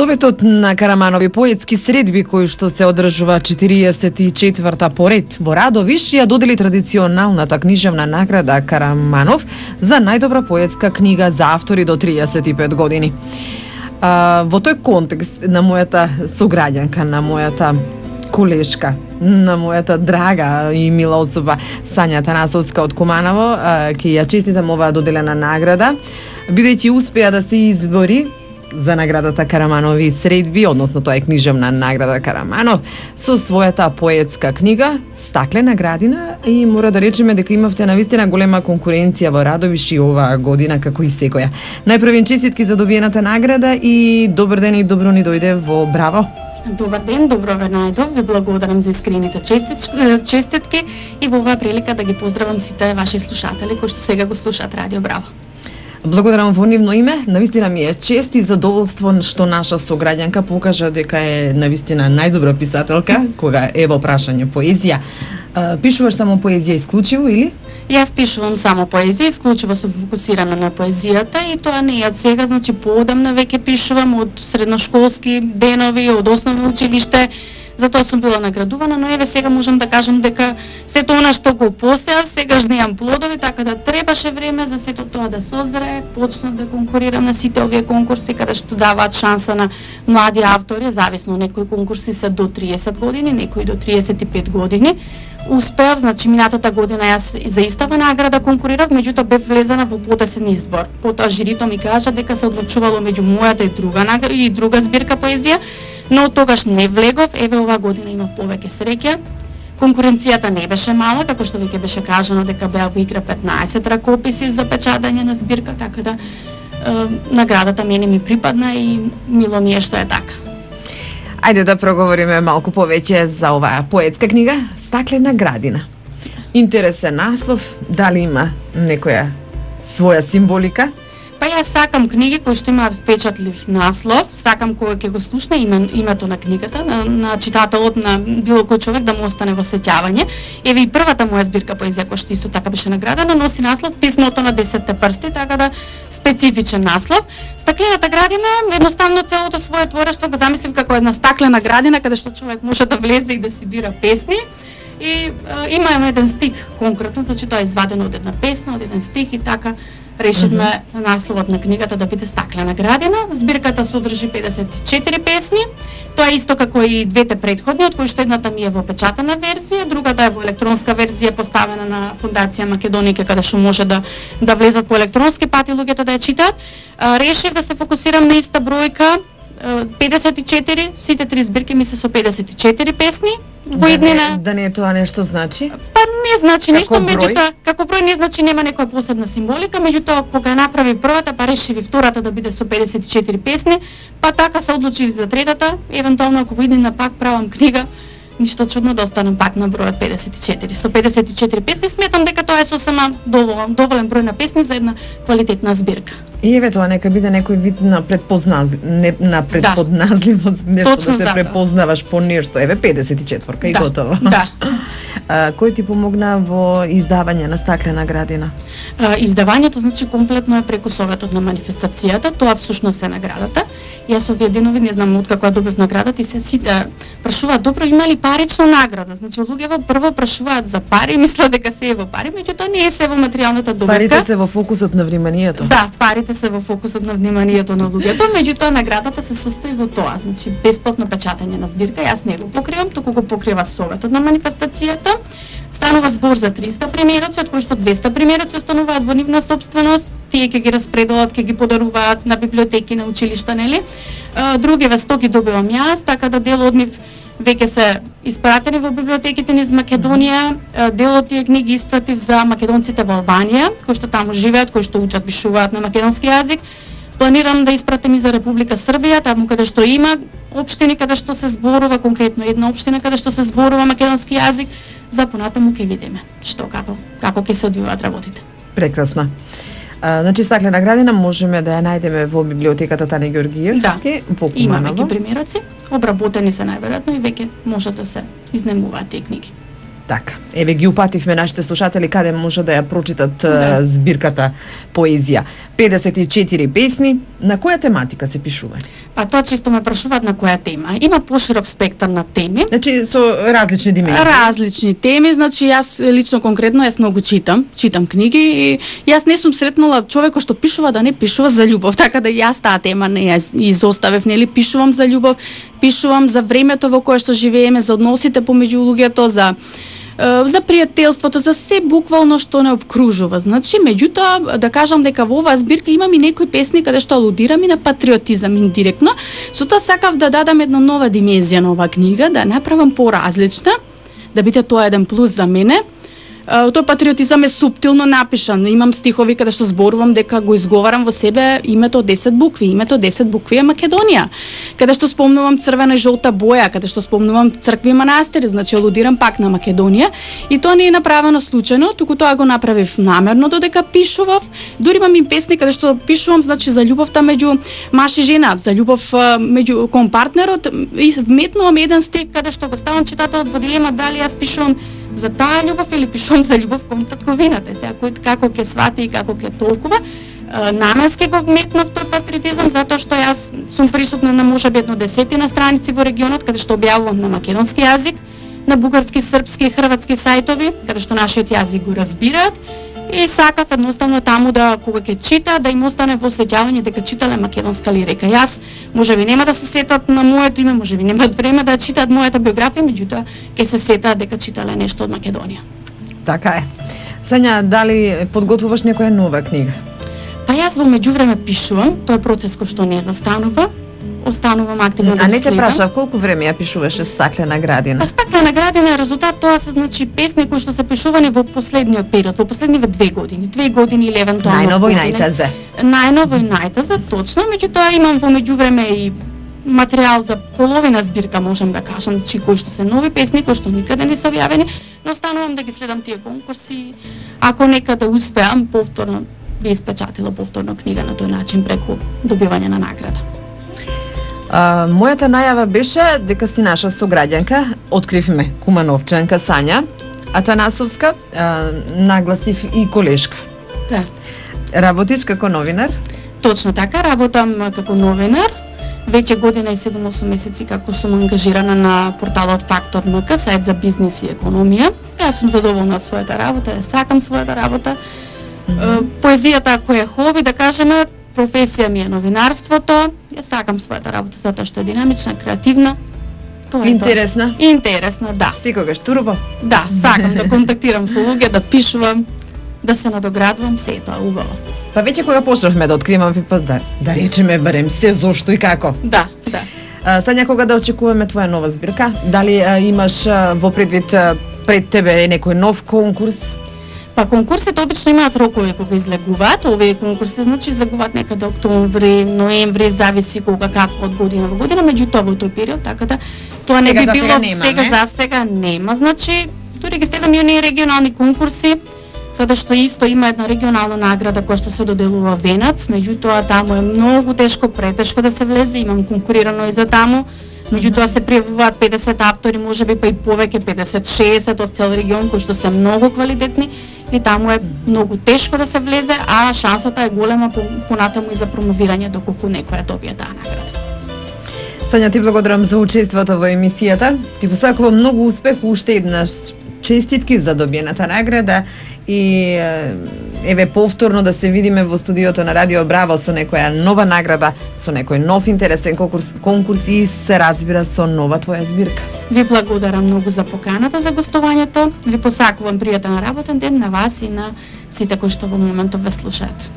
Советот на Караманови поетски средби кој што се одржува 44-та поред во Радовиш ја додели традиционалната книжевна награда Караманов за најдобра поетска книга за автори до 35 години. А, во тој контекст на мојата сограѓанка, на мојата колешка, на мојата драга и мила особа Сања Танасовска од Куманово, ќе ја честитам оваа доделена награда, бидејќи успеа да се избори за наградата Караманови средби, односно тоа е книжевна награда Караманов, со својата поетска книга Стаклена градина и мора да речеме дека имавте навистина голема конкуренција во Радовиш и оваа година како и секоја. Најпрвен честитки за добиената награда и добар ден и добро ни дојде во Браво. Добар ден, добро ве најдов. Ви благодарам за искрените честитки и во оваа прилика да ги поздравам сите ваши слушатели кои што сега го слушаат Радио Браво. Благодарам во нивно име. Навистина ми е чест и задоволство што наша сограѓанка покажа дека е навистина најдобра писателка кога е во прашање поезија. Пишуваш само поезија исклучиво или? Јас пишувам само поезија, исклучиво сум фокусирана на поезијата и тоа не е од сега, значи поодамна веќе пишувам од средношколски денови, од основно училиште, затоа сум била наградувана, но еве сега можам да кажам дека сето она што го посеав, сега жнеам да плодови, така да требаше време за сето тоа да созрее, почнав да конкурирам на сите овие конкурси каде што даваат шанса на млади автори, зависно некои конкурси се до 30 години, некои до 35 години. Успеав, значи минатата година јас за истава награда конкурирав, меѓутоа бев влезена во потесен избор. Потоа жирито ми кажа дека се одлучувало меѓу мојата и друга и друга збирка поезија, но тогаш не влегов, еве ова година имав повеќе среќа. Конкуренцијата не беше мала, како што веќе беше кажано дека беа во игра 15 ракописи за печатање на збирка, така да е, наградата мене ми припадна и мило ми е што е така. Ајде да проговориме малку повеќе за оваа поетска книга Стаклена градина. Интересен наслов, дали има некоја своја символика? Па јас сакам книги кои што имаат впечатлив наслов, сакам кога ќе го слушне име, името на книгата, на, на читателот, на било кој човек да му остане во сеќавање. Еве и првата моја збирка поезија која што исто така беше наградена, носи наслов Писмото на десетте прсти, така да специфичен наслов. Стаклената градина, едноставно целото свое творештво го замислив како една стаклена градина каде што човек може да влезе и да си бира песни. И е, има еден стих конкретно, значи тоа е извадено од една песна, од еден стих и така решивме mm -hmm. насловот на книгата да биде Стаклена градина. Збирката содржи 54 песни. Тоа е исто како и двете предходни, од кои што едната ми е во печатана верзија, другата е во електронска верзија поставена на Фондација Македонике каде што може да да влезат по електронски пат и луѓето да ја читаат. Решив да се фокусирам на иста бројка 54, сите три збирки ми се со 54 песни во да еднина. Не, да не е тоа нешто значи? Па не значи како нешто, меѓутоа како број не значи нема некоја посебна символика, меѓутоа кога направи првата, па решиви втората да биде со 54 песни, па така се одлучив за третата, евентуално ако во иднина пак правам книга, ништо чудно да останам пак на бројот 54. Со 54 песни сметам дека тоа е сосема доволен, доволен број на песни за една квалитетна збирка. И еве тоа нека биде некој вид на предпознав не, на предпозназливост, да. нешто Точно да се препознаваш по нешто. Еве 54 и да. готово. Да. Кој ти помогна во издавање на стаклена градина? Издавањето значи комплетно е преку советот на манифестацијата, тоа всушност е наградата. Јас овие денови не знам од како добив наградата и се сите прашуваат добро има ли парична награда. Значи луѓето прво прашуваат за пари, мислат дека се е во пари, меѓутоа не е се во материјалната добивка. Парите се во фокусот на вниманието. Да, парите се во фокусот на вниманието на луѓето, меѓутоа наградата се состои во тоа, значи бесплатно печатање на збирка, јас не го покривам, туку го покрива советот на манифестацијата. Станува збор за 300 примероци, од кои што 200 примероци остануваат во нивна собственост, тие ќе ги распределат, ќе ги подаруваат на библиотеки, на училишта, нели? Други ве стоки добивам јас, така да дел од нив веќе се испратени во библиотеките низ Македонија. Дел од тие книги испратив за македонците во Албанија, кои што таму живеат, кои што учат, пишуваат на македонски јазик. Планирам да испратам и за Република Србија, таму каде што има општини каде што се зборува конкретно една општина каде што се зборува македонски јазик, за понатаму ќе видиме што како како ќе се одвиваат работите. Прекрасно. А, значи стаклена градина можеме да ја најдеме во библиотеката Тане Георгиевски да, во Има веќе примероци, обработени се најверојатно и веќе може да се изнемуваат тие книги. Така, еве ги упативме нашите слушатели каде може да ја прочитат Да. збирката поезија. 54 песни, на која тематика се пишува? Па тоа често ме прашуваат на која тема. Има поширок спектар на теми. Значи со различни димензии. Различни теми, значи јас лично конкретно јас многу читам, читам книги и јас не сум сретнала човек што пишува да не пишува за љубов, така да јас таа тема не ја изоставив, нели пишувам за љубов, пишувам за времето во кое што живееме, за односите помеѓу луѓето, за за пријателството, за се буквално што не обкружува. Значи, меѓутоа, да кажам дека во оваа збирка имам и некои песни каде што алудирам и на патриотизам индиректно. Со тоа сакав да дадам една нова димензија на оваа книга, да направам поразлична, да биде тоа еден плюс за мене. Е, Тој патриотизам е суптилно напишан. Имам стихови каде што зборувам дека го изговарам во себе името од 10 букви. Името од 10 букви е Македонија. Каде што спомнувам црвена и жолта боја, каде што спомнувам цркви и манастири, значи алудирам пак на Македонија. И тоа не е направено случајно, туку тоа го направив намерно додека пишував. Дури имам и песни каде што пишувам значи за љубовта меѓу маж и жена, за љубов меѓу кон партнерот и вметнувам еден стих каде што го ставам читателот во дилема дали јас пишувам за таа љубов или пишувам за љубов кон татковината. Сега кој како ќе свати и како ќе толкува. Е, Наменски го вметнав тој патриотизам затоа што јас сум присутна на можеби едно десетина страници во регионот каде што објавувам на македонски јазик, на бугарски, српски и хрватски сајтови, каде што нашиот јазик го разбираат и сакав едноставно таму да кога ќе чита да им остане во осеќавање дека читале македонска лирика. Јас можеби нема да се сетат на моето име, можеби немаат време да читаат мојата биографија, меѓутоа ќе се сетаат дека читале нешто од Македонија. Така е. Сања, дали подготвуваш некоја нова книга? Па јас во меѓувреме пишувам, тоа е процес кој што не застанува. Останувам активно да А не те прашав колку време ја пишуваше Стаклена градина? Па стаклена градина е резултат тоа се значи песни кои што се пишувани во последниот период, во последниве две години, две години или евентуално Најново и најтазе. Најново и најтазе, точно, меѓутоа имам во меѓувреме и материјал за половина збирка можам да кажам, значи кои што се нови песни кои што никаде не се објавени, но останувам да ги следам тие конкурси. Ако некаде успеам повторно би испечатила повторно книга на тој начин преку добивање на награда. А, мојата најава беше дека си наша сограѓанка, откривме кумановчанка Сања Атанасовска, а, нагласив и колешка. Да. Работиш како новинар? Точно така, работам како новинар. Веќе година и 7-8 месеци како сум ангажирана на порталот Фактор МК, сајт за бизнис и економија. Јас сум задоволна од својата работа, сакам својата работа. Mm -hmm. Поезијата ако е хоби, да кажеме, професија ми е новинарството. Ја сакам својата работа затоа што е динамична, креативна. Тоа е Интересна. тоа. Интересна, да. Секогаш турбо. Да, сакам да контактирам со луѓе, да пишувам, да се надоградувам, се е тоа убаво. Па веќе кога почнавме да откриваме, па да, да речеме барем се зошто и како. Да, да. А, Сања, кога да очекуваме твоја нова збирка? Дали а, имаш а, во предвид а, пред тебе некој нов конкурс? Па конкурсите обично имаат рокови кога излегуваат. Овие конкурси значи излегуваат некаде октомври, ноември, зависи кога како од година во година, меѓутоа во тој период, така да тоа не Сега би за било сега нема, сега не? за сега нема. Значи, дури ги следам и оние регионални конкурси каде што исто има една регионална награда која што се доделува Венац, меѓутоа таму е многу тешко, претешко да се влезе, имам конкурирано и за таму. Меѓутоа се пријавуваат 50 автори, можеби па и повеќе 50-60 од цел регион кои што се многу квалитетни и таму е многу тешко да се влезе, а шансата е голема понатаму и за промовирање доколку некоја добие таа награда. Сања, ти благодарам за учеството во емисијата. Ти посакувам многу успех уште еднаш. Честитки за добиената награда и еве повторно да се видиме во студиото на Радио Браво со некоја нова награда, со некој нов интересен конкурс, конкурс и се разбира со нова твоја збирка. Ви благодарам многу за поканата за гостувањето. Ви посакувам пријатен работен ден на вас и на сите кои што во моментот ве слушаат.